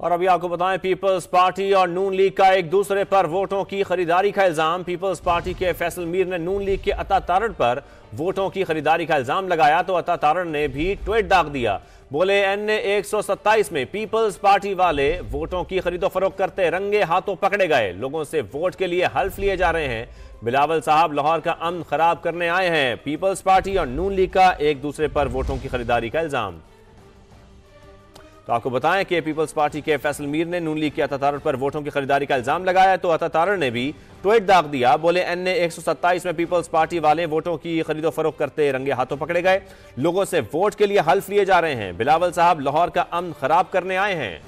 और अभी आपको बताएँ पीपल्स पार्टी और नून लीग का एक दूसरे पर वोटों की खरीदारी का इल्ज़ाम। पीपल्स पार्टी के फैसल मीर ने नून लीग के अता तारण पर वोटों की खरीदारी का इल्ज़ाम लगाया तो अता तारण ने भी ट्वीट दाग दिया। बोले, एन एक सौ सत्ताईस में पीपल्स पार्टी वाले वोटों की खरीदो फरोख करते रंगे हाथों पकड़े गए। लोगों से वोट के लिए हल्फ लिए जा रहे हैं। बिलावल साहब लाहौर का अमन खराब करने आए हैं। पीपल्स पार्टी और नून लीग का एक दूसरे पर वोटों की खरीदारी का इल्ज़ाम। तो आपको बताएँ कि पीपल्स पार्टी के फैसल मीर ने नून लीग के अतातारण पर वोटों की खरीदारी का इल्ज़ाम लगाया तो अतातारण ने भी ट्वीट दाग दिया। बोले, एन एक सौ सत्ताईस में पीपल्स पार्टी वाले वोटों की खरीदो फरोख करते रंगे हाथों पकड़े गए। लोगों से वोट के लिए हल्फ लिए जा रहे हैं। बिलावल साहब लाहौर का अमन खराब करने आए हैं।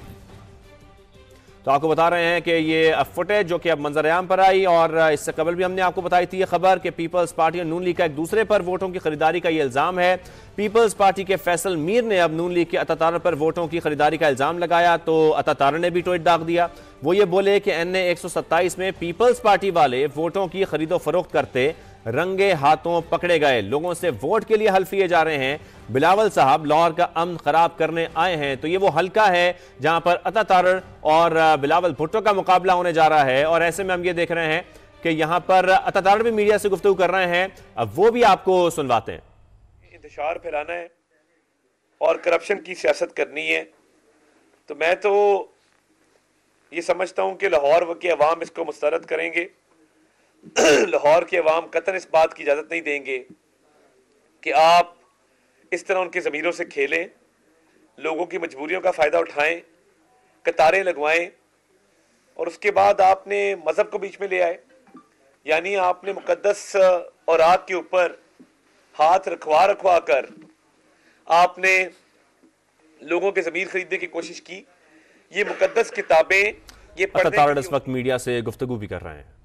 तो आपको बता रहे हैं कि ये फुटेज जो कि अब मंजरयाम पर आई और इससे कबल भी हमने आपको बताई थी ये खबर कि पीपल्स पार्टी और नून लीग का एक दूसरे पर वोटों की खरीदारी का ये इल्ज़ाम है। पीपल्स पार्टी के फैसल मीर ने अब नून लीग के अतातार पर वोटों की खरीदारी का इल्ज़ाम लगाया तो अतातार ने भी ट्वीट दाग दिया। वो ये बोले कि एन ए में पीपल्स पार्टी वाले वोटों की खरीदो फरोख्त करते रंगे हाथों पकड़े गए। लोगों से वोट के लिए हल्फ लिए जा रहे हैं। बिलावल साहब लाहौर का अमन खराब करने आए हैं। तो ये वो हल्का है जहाँ पर अता तारड़ और बिलावल भुट्टो का मुकाबला होने जा रहा है। और ऐसे में हम ये देख रहे हैं कि यहाँ पर अता भी मीडिया से गुफ्तु कर रहे हैं। वो भी आपको सुनवाते हैं। इंतज़ार फैलाना है और करप्शन की सियासत करनी है। तो मैं तो ये समझता हूँ कि लाहौर के अवाम इसको मुस्तरद करेंगे। लाहौर के अवाम कतन इस बात की इजाज़त नहीं देंगे कि आप इस तरह उनके ज़मीरों से खेलें लोगों की मजबूरियों का फ़ायदा उठाएँ कतारें लगवाएँ और उसके बाद आपने मज़हब को बीच में ले आए। यानी आपने मुकदस और आग के ऊपर हाथ रखवा रखवा कर आपने लोगों के ज़मीर खरीदने की कोशिश की। ये मुकदस किताबें ये पढ़ने इस वक्त मीडिया से गुफ्तु भी कर रहे हैं।